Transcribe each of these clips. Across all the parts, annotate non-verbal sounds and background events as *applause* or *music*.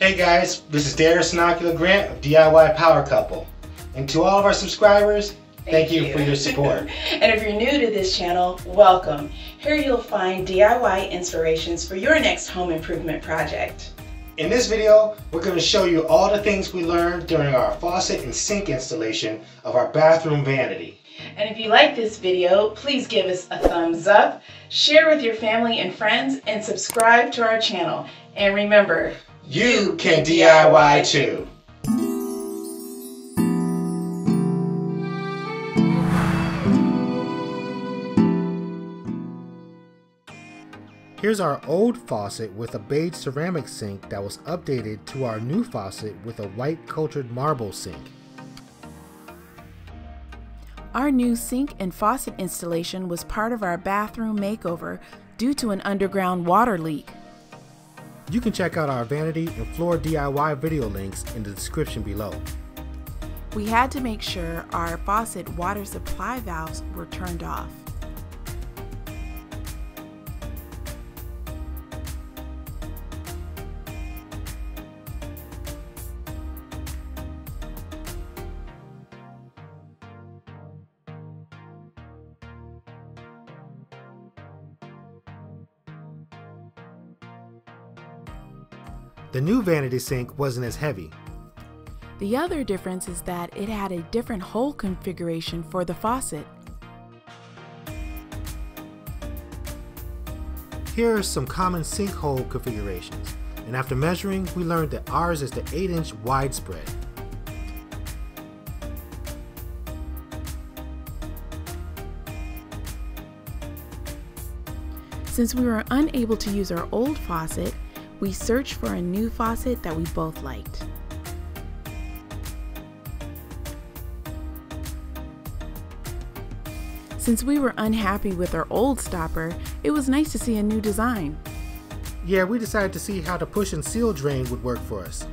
Hey guys, this is Darius Sinocula Grant of DIY Power Couple. And to all of our subscribers, thank, thank you, you for your support. *laughs* and if you're new to this channel, welcome. Here you'll find DIY inspirations for your next home improvement project. In this video, we're going to show you all the things we learned during our faucet and sink installation of our bathroom vanity. And if you like this video, please give us a thumbs up, share with your family and friends, and subscribe to our channel. And remember, you can DIY too. Here's our old faucet with a beige ceramic sink that was updated to our new faucet with a white cultured marble sink. Our new sink and faucet installation was part of our bathroom makeover due to an underground water leak. You can check out our vanity and floor DIY video links in the description below. We had to make sure our faucet water supply valves were turned off. The new vanity sink wasn't as heavy. The other difference is that it had a different hole configuration for the faucet. Here are some common sink hole configurations, and after measuring, we learned that ours is the 8 inch widespread. Since we were unable to use our old faucet, we searched for a new faucet that we both liked. Since we were unhappy with our old stopper, it was nice to see a new design. Yeah, we decided to see how the push and seal drain would work for us.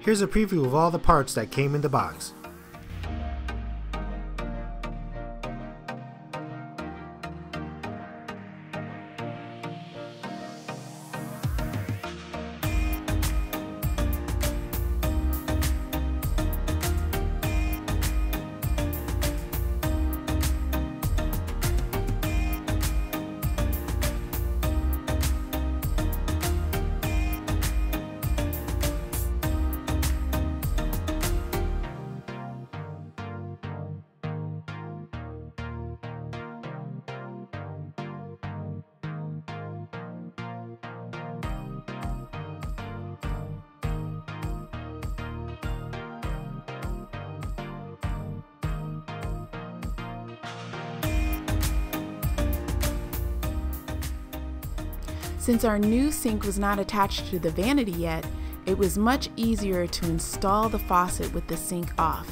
Here's a preview of all the parts that came in the box. Since our new sink was not attached to the vanity yet, it was much easier to install the faucet with the sink off.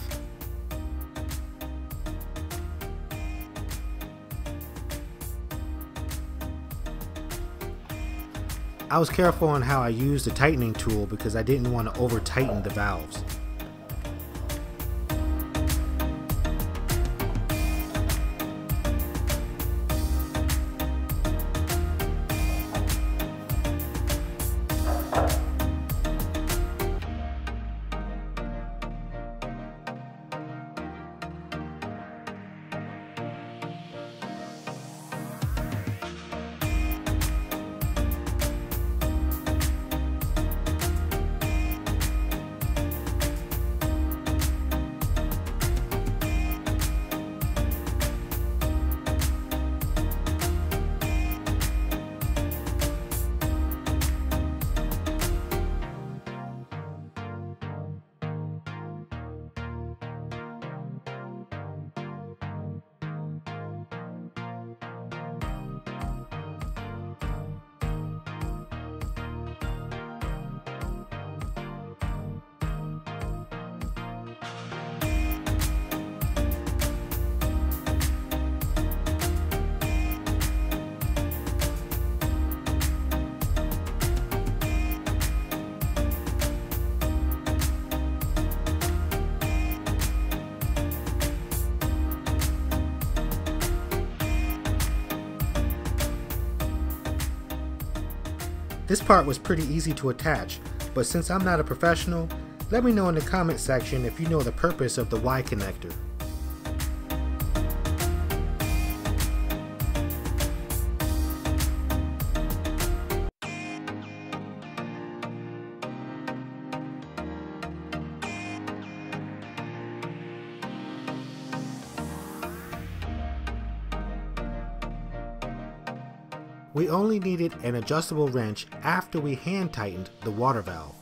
I was careful on how I used the tightening tool because I didn't want to over tighten the valves. This part was pretty easy to attach, but since I'm not a professional, let me know in the comment section if you know the purpose of the Y connector. We only needed an adjustable wrench after we hand tightened the water valve.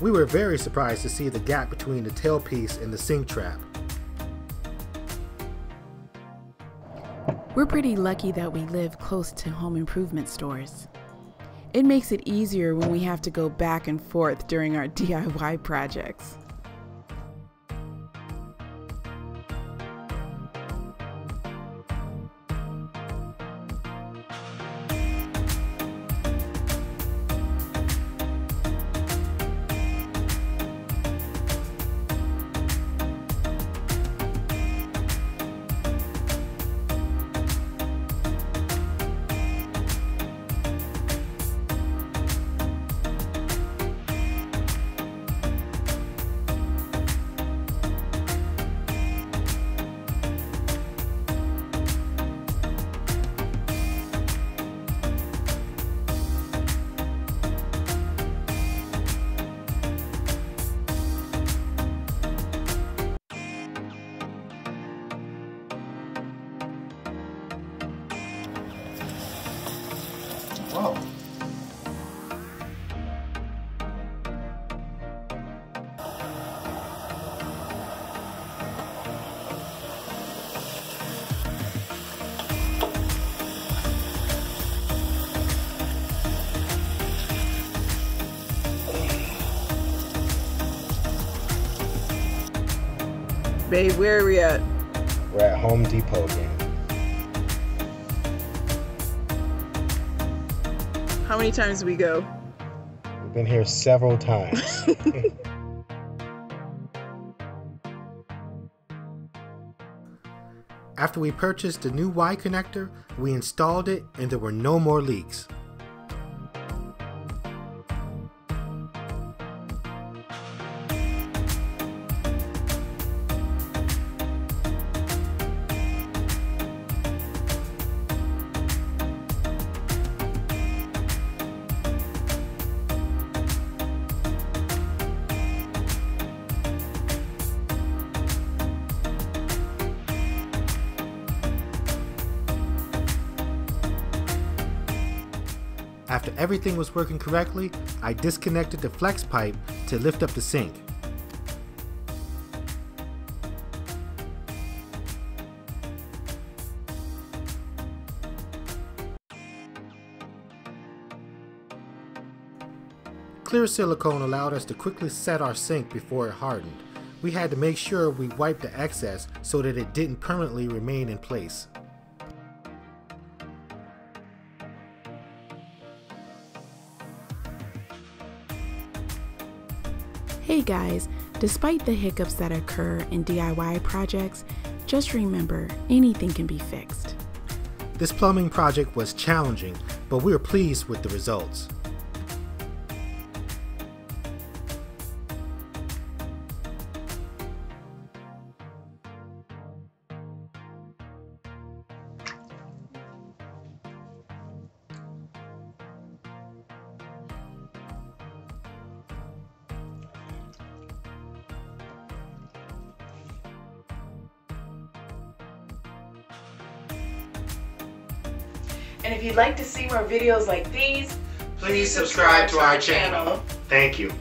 We were very surprised to see the gap between the tailpiece and the sink trap. We're pretty lucky that we live close to home improvement stores. It makes it easier when we have to go back and forth during our *laughs* DIY projects. Babe, where are we at? We're at Home Depot again. How many times do we go? We've been here several times. *laughs* After we purchased the new Y connector, we installed it and there were no more leaks. After everything was working correctly, I disconnected the flex pipe to lift up the sink. Clear silicone allowed us to quickly set our sink before it hardened. We had to make sure we wiped the excess so that it didn't permanently remain in place. Hey guys, despite the hiccups that occur in DIY projects, just remember anything can be fixed. This plumbing project was challenging, but we were pleased with the results. If you'd like to see more videos like these, Please subscribe to our channel. Thank you.